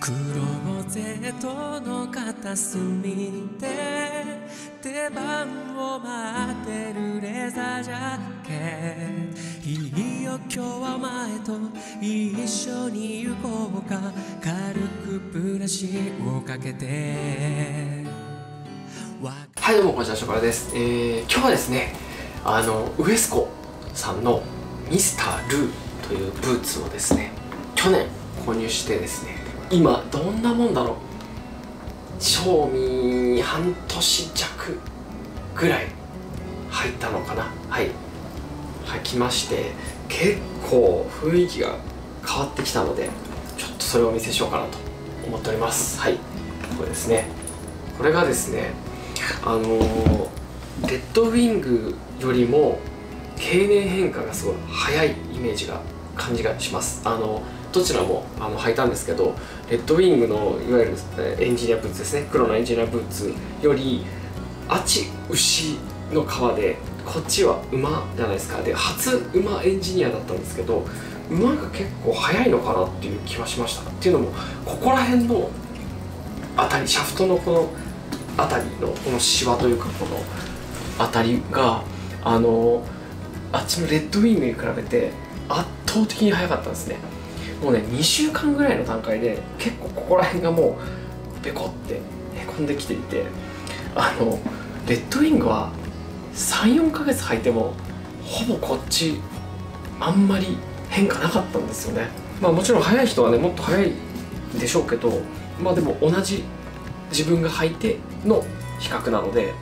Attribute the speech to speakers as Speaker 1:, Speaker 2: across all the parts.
Speaker 1: クロゼットの片隅で出番を待ってるレザージャケット。いいよ今日は前と一緒に行こうか。軽くブラシをかけて。
Speaker 2: はいどうもこんにちはショコラです、えー、今日はですねあのウエスコさんのミスタールーというブーツをですね去年購入してですね今どんなもんだろう？賞味半年弱ぐらい入ったのかな？はい。履きまして結構雰囲気が変わってきたのでちょっとそれをお見せしようかなと思っております。はい。これですね。これがですねあのーレッドウィングよりも経年変化がすごい早いイメージが感じがします。あのどちらもあの履いたんですけどレッドウィングのいわゆるエンジニアブーツですね。黒のエンジニアブーツよりあち牛の皮でこっちは馬じゃないですか。で初馬エンジニアだったんですけど馬が結構早いのかなっていう気はしました。っていうのもここら辺のあたりシャフトのこのあたりのこのシワというかこのあたりがあのあっちのレッドウィングに比べて圧倒的に早かったんですね。もうね2週間ぐらいの段階で結構ここら辺がもうベコってへこんできていてあのレッドウィングは34ヶ月履いてもほぼこっちあんまり変化なかったんですよね。まあもちろん速い人はねもっと速いでしょうけどまあでも同じ自分が履いての比較なので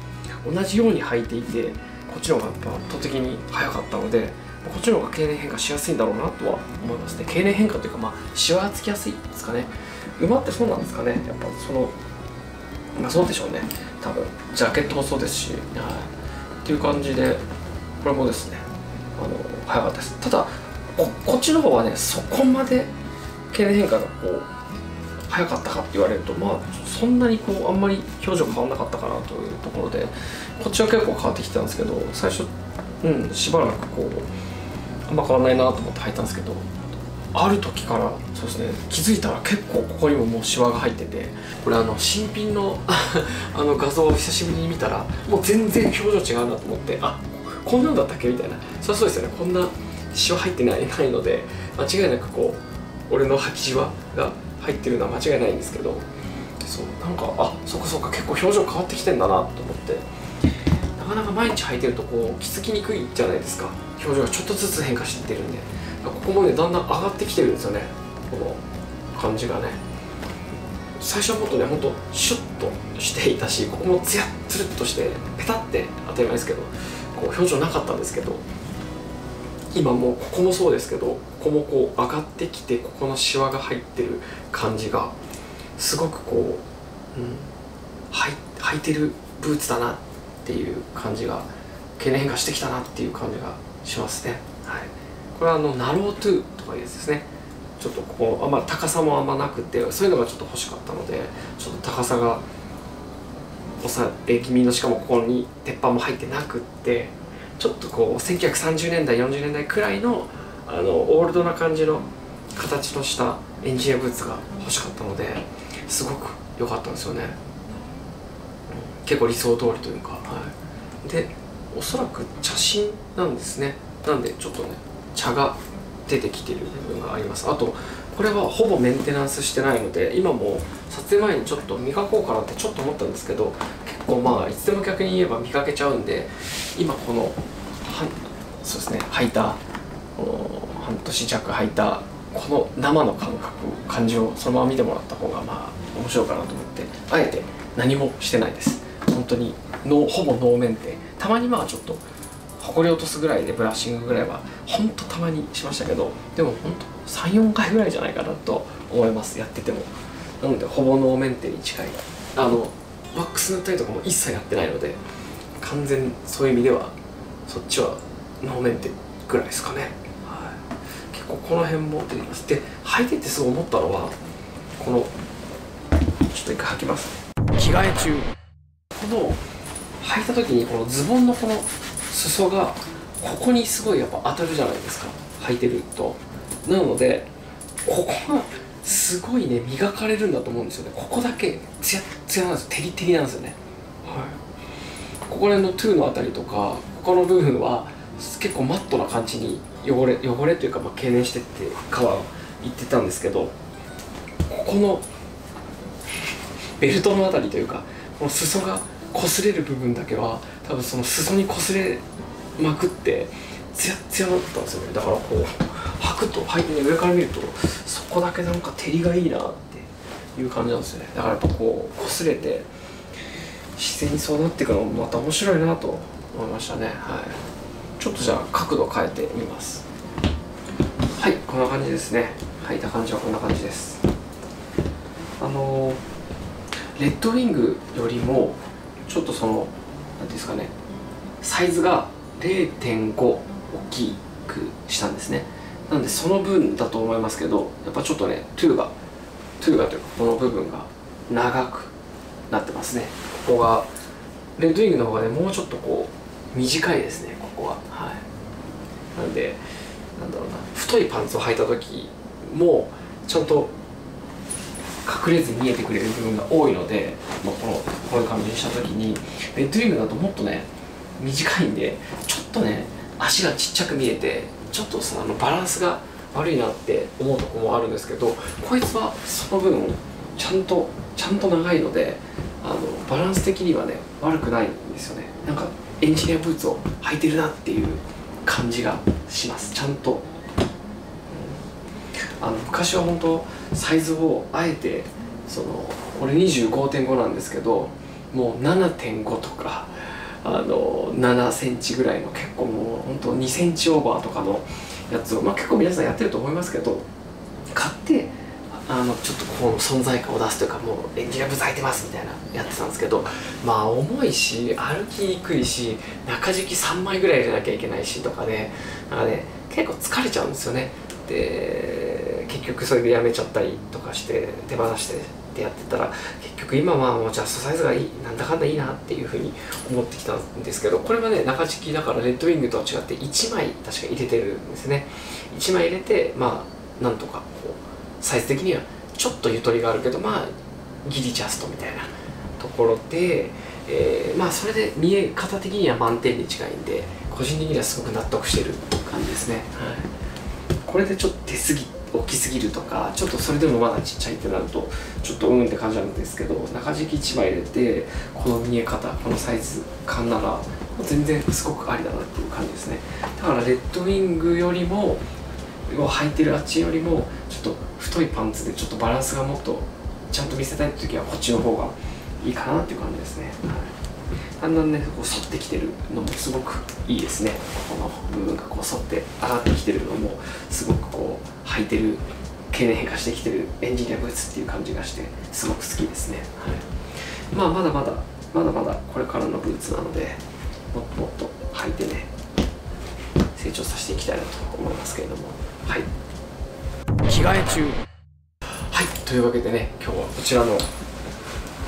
Speaker 2: 同じように履いていてこっちの方が圧倒的に速かったのでこっちの方が経年変化しやすいんだろうなとは思いますね。経年変化というかまあシワがつきやすいですかね。馬ってそうなんですかね。やっぱそのまあそうでしょうね。多分ジャケットもそうですし、はい、っていう感じでこれもですねあの早かったです。ただここっちの方はねそこまで経年変化がこう早かったかって言われるとまあそんなにこうあんまり表情変わらなかったかなというところでこっちは結構変わってきてたんですけど最初うんしばらくこうあんま変わらないなと思って履いたんですけどある時からそうですね気づいたら結構ここにももうシワが入っててこれあの新品の あの画像を久しぶりに見たらもう全然表情違うなと思ってあこんなんだったっけみたいな。そりゃそうですよね。こんなシワ入ってないないので間違いなくこう俺の履きじわが入ってるのは間違いないんですけどそうなんかあそっかそっか結構表情変わってきてんだなと思って。なかなか毎日履いてるとこう気づきにくいじゃないですか。表情がちょっとずつ変化してってるんで。ここもねだんだん上がってきてるんですよね。この感じがね。最初はもっとねほんとシュッとしていたしここもツヤツルッとしてペタって当たり前ですけどこう表情なかったんですけど今もうここもそうですけどここもこう上がってきてここのシワが入ってる感じがすごくこう、うん、履い履いてるブーツだなっていう感じが経年変化してきたなっていう感じがしますね、はい、これはあのナロートゥとかいうやつですね。ちょっとここあんま高さもあんまなくてそういうのがちょっと欲しかったのでちょっと高さが抑え気味のしかもここに鉄板も入ってなくってちょっとこう1930年代40年代くらいのあのオールドな感じの形のしたエンジニアブーツが欲しかったのですごく良かったんですよね、結構理想通りというか、はい、でおそらく茶芯なんですね。なんでちょっとね茶が出てきてる部分があります。あとこれはほぼメンテナンスしてないので今も撮影前にちょっと磨こうかなってちょっと思ったんですけど結構まあいつでも逆に言えば磨けちゃうんで今このはそうですね履いた半年弱履いたこの生の感覚感じをそのまま見てもらった方がまあ面白いかなと思ってあえて何もしてないです本当にノーほぼノーメンテたまにまあちょっとほこり落とすぐらいでブラッシングぐらいは本当たまにしましたけどでも本当34回ぐらいじゃないかなと思います。やってても。なのでほぼノーメンテに近いあのワックス塗ったりとかも一切やってないので完全そういう意味ではそっちはノーメンテぐらいですかね、はい、結構この辺も出てきます。で履いててすごい思ったのはこのちょっと一回履きます着替え中。この履いた時にこのズボンのこの裾がここにすごいやっぱ当たるじゃないですか。履いてると。なのでここがすごいね磨かれるんだと思うんですよね。ここだけツヤツヤなんですよ。テリテリなんですよね。はい。ここら辺のトゥーのあたりとか他の部分は結構マットな感じに汚れ汚れというかまあ経年してって皮は言ってたんですけどここのベルトのあたりというかこの裾が擦れる部分だけは多分その裾に擦れまくってツヤツヤだったんですよね。だからこう履くと履いてね上から見るとそこだけなんか照りがいいなっていう感じなんですよね。だからやっぱこう擦れて自然にそうなっていくのもまた面白いなと思いましたね。はい。ちょっとじゃあ角度変えてみます。はいこんな感じですね。履いた感じはこんな感じです。あのレッドウィングよりもちょっとその何ていうんですかねサイズが0.5大きくしたんですね。なんでその分だと思いますけどやっぱちょっとねトゥーがトゥーがというかこの部分が長くなってますね。ここがレッドウィングの方がねもうちょっとこう短いですねここは。はい。なんでなんだろうな太いパンツを履いた時もちゃんと隠れず見えてくれる部分が多いので、まあ、このこういう感じにした時にレッドウィングだともっとね短いんでちょっとね足がちっちゃく見えてちょっとさあのバランスが悪いなって思うとこもあるんですけどこいつはその分ちゃんとちゃんと長いのであのバランス的にはね悪くないんですよね。なんかエンジニアブーツを履いてるなっていう感じがします。ちゃんと、あの昔は本当サイズをあえてその俺25.5なんですけどもう7.5とかあの7センチぐらいの結構もう本当2センチオーバーとかのやつを、まあ、結構皆さんやってると思いますけど買ってあのちょっとこう存在感を出すというかもうエンジニアブザいてますみたいなやってたんですけどまあ重いし歩きにくいし中敷き3枚ぐらい入れなきゃいけないしとかでなんかね結構疲れちゃうんですよね。で結局それでやめちゃったりとかして手放してってやってたら結局今はもうジャストサイズがいいなんだかんだいいなっていうふうに思ってきたんですけどこれはね中敷きだからレッドウィングとは違って1枚確か入れてるんですね。1枚入れてまあなんとかこうサイズ的にはちょっとゆとりがあるけどまあギリジャストみたいな。ところで、えー、まあそれで見え方的には満点に近いんで個人的にはすごく納得してる感じですね、はい、これでちょっと出過ぎ大きすぎるとかちょっとそれでもまだちっちゃいってなるとちょっとうんって感じなんですけど中敷き1枚入れてこの見え方このサイズ感なら全然すごくありだなっていう感じですね。だからレッドウィングよりも履いてるあっちよりもちょっと太いパンツでちょっとバランスがもっとちゃんと見せたい時はこっちの方がいいかなっていう感じですね、はい。だんだんねこう反ってきてるのもすごくいいですね。この部分がこう反って上がってきてるのもすごくこう履いてる経年変化してきてるエンジニアブーツっていう感じがしてすごく好きですね、はい、まあまだまだまだまだこれからのブーツなのでもっともっと履いてね成長させていきたいなと思いますけれども。はい。着替え中。はい。というわけでね今日はこちらの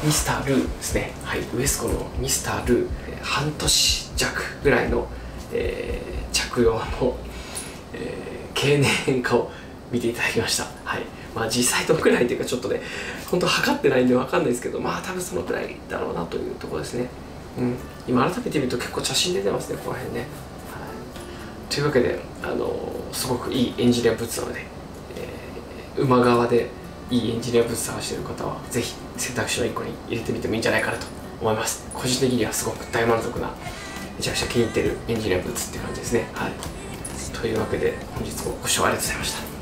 Speaker 2: ミスター・ルーですね、はい、ウエスコのミスター・ルー半年弱ぐらいの、えー、着用の、えー、経年変化を見ていただきました。はい。まあ実際どのくらいというかちょっとね本当測ってないんで分かんないですけどまあ多分そのくらいだろうなというところですね。うん。今改めて見ると結構写真出てますねこの辺ね、はい、というわけであのすごくいいエンジニアブーツなので、えー、馬側でいいエンジニアブーツ探してる方はぜひ選択肢の1個に入れてみてもいいんじゃないかなと思います。個人的にはすごく大満足なめちゃくちゃ気に入ってるエンジニアブーツって感じですね。はい。というわけで本日もご視聴ありがとうございました。